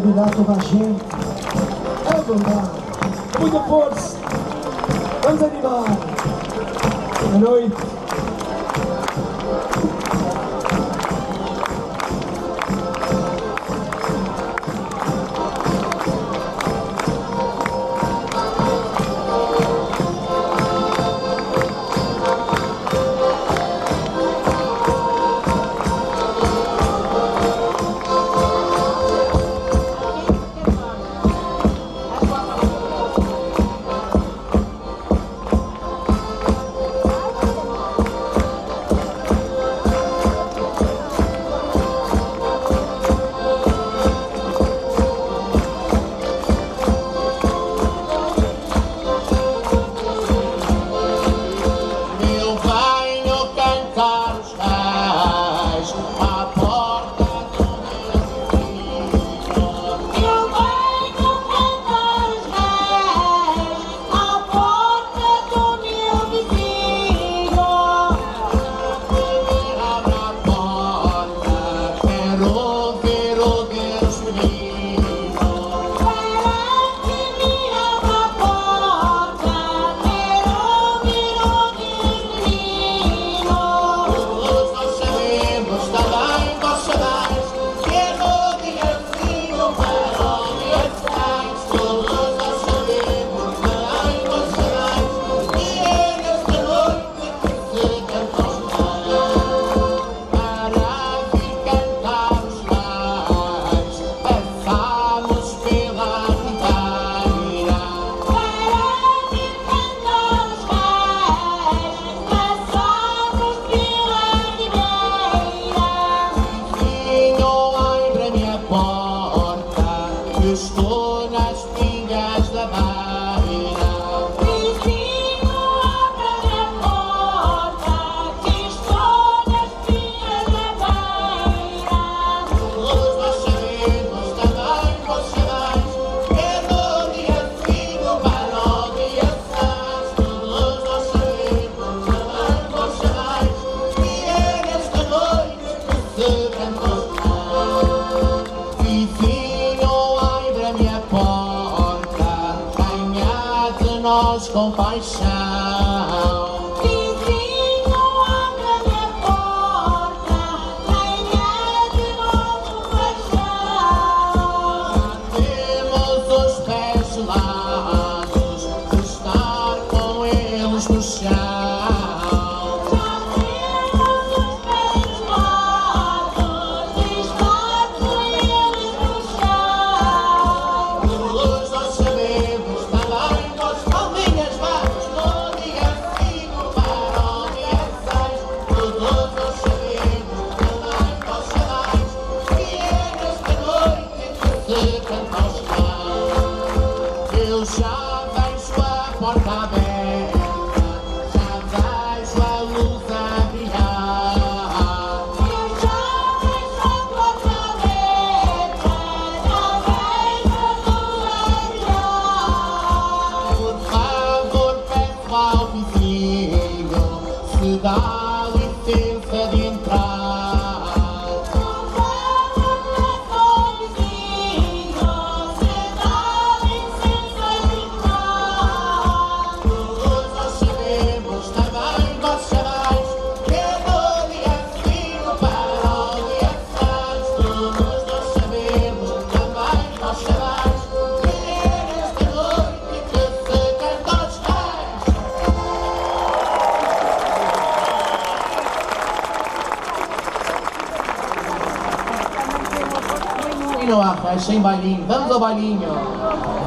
de andar toda a gente. É verdade. Muita força. Vamos animar. Boa noite. nós compaixão. Africa. e no ar, baixem bailinho. Vamos ao bailinho.